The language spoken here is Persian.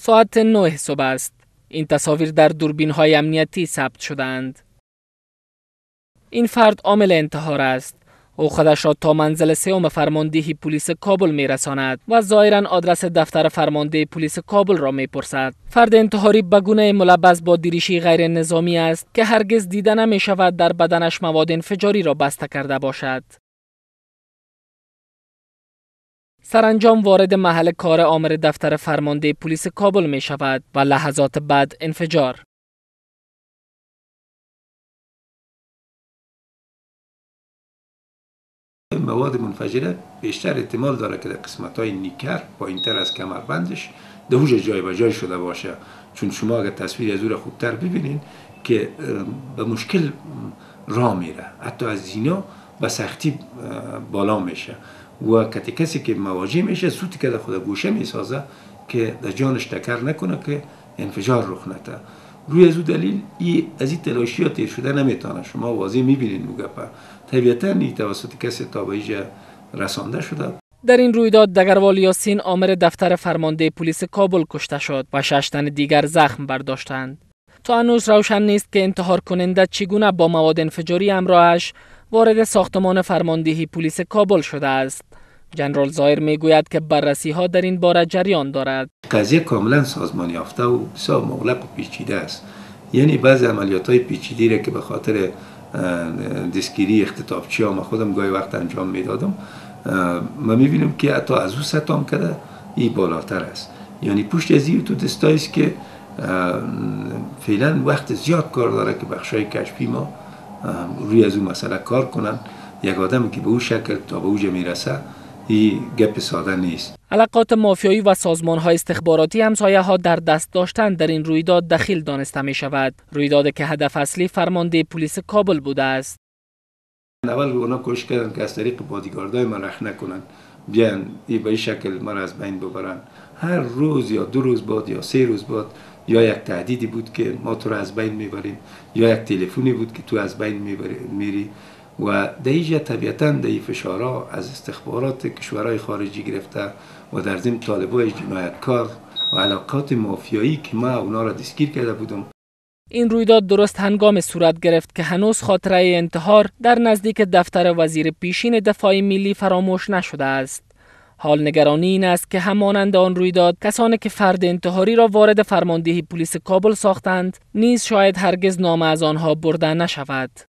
ساعت 9 صبح است. این تصاویر در دوربین های امنیتی ثبت شدند. این فرد عامل انتحار است. او خودش را تا منزل سوم فرماندهی پلیس کابل می رساند و ظاهرا آدرس دفتر فرمانده پلیس کابل را می پرسد. فرد انتحاری بگونه ملبس با دیریشی غیر نظامی است که هرگز دیده نمی شود در بدنش مواد انفجاری را بسته کرده باشد. سرانجام وارد محل کار آمر دفتر فرمانده پلیس کابل می شود و لحظات بعد انفجار. مواد منفجره بیشتر احتمال داره که در قسمت های نیکر تر از کمربندش دهوش جای به جای شده باشه. چون شما اگر تصویر از او خوبتر ببینین که به مشکل راه میره. حتی از زینا به سختی بالا میشه. و کتی کسی که مواجه میشه سوتی که در خود گوشه می‌سازه که در جانش تکر نکنه که انفجار رخ نته روی از دلیل ای از این تلاشی ها تیر شده نمی‌تونه شما واضح می‌بینید مو گپا طبیعتا ای توسط کسی تا به رسانده شده. در این رویداد دگروال یاسین آمر دفتر فرمانده پلیس کابل کشته شد و شش تن دیگر زخم برداشتند. تا هنوز روشن نیست که انتحار کننده چگونه با مواد انفجاری همراهش وارد ساختمان فرماندهی پلیس کابل شده است. جنرال زایر می‌گوید که بررسی ها در این باره جریان دارد. قضیه کاملا سازمان یافته و بسیار مغلق و پیچیده است. یعنی بعضی عملیات های پیچیده را که به خاطر دستگیری اختطافچی ها ما خودم گاهی وقت انجام می‌دادم ما می‌بینیم که حتی از او ستام کده این بالاتر است. یعنی پشت از تو دستایی است که فعلا وقت زیاد کار داره که بخشای کشفی ما روی از اون مسئله کار کنن. یک آدم که به او شکل تا به اوجه می‌رسه این گپ ساده نیست. علاقات مافیایی و سازمان های استخباراتی همسایه ها در دست داشتن در این رویداد دخیل دانسته می شود رویداد که هدف اصلی فرمانده پلیس کابل بوده است. اول اونا کوشش کردن که از طریق بادیگاردای ما رخ نکنن. بیان ای به این شکل ما از بین ببرن. هر روز یا دو روز بعد یا سه روز بعد یا یک تهدیدی بود که ما تو را از بین می‌بریم یا یک تلفنی بود که تو از بین میری و دیجا طبیعتا دی فشارا از استخبارات کشورهای خارجی گرفته و در ضمن طالبای جنایتکار و علاقات مافیایی که ما اونا را دستگیر کرده بودم این رویداد درست هنگام صورت گرفت که هنوز خاطره انتحار در نزدیک دفتر وزیر پیشین دفاع ملی فراموش نشده است. حال نگرانی این است که همانند آن رویداد کسانی که فرد انتحاری را وارد فرماندهی پلیس کابل ساختند نیز شاید هرگز نام از آنها برده نشود.